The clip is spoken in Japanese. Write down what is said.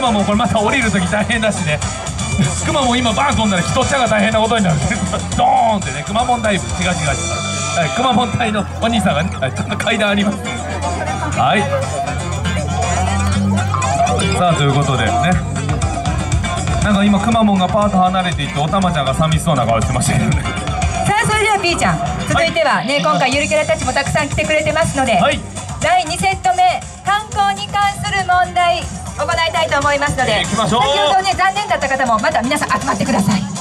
くまモンこれまた降りる時大変だしね。くまモン今バーン飛んだら人っちゃが大変なことになる。ドーンってねくまモンダイブ違う違う違う。はいくまモン隊のお兄さんがね、はい、ちょっと階段ありますはい。さあということでね。なんか今くまモンがパーッと離れていっておたまちゃんが寂しそうな顔してましたけどね。さあそれでは B ちゃん。続いてはね、今回ゆるキャラたちもたくさん来てくれてますので、はい。第2たいと思いますので先ほどね残念だった方もまた皆さん集まってください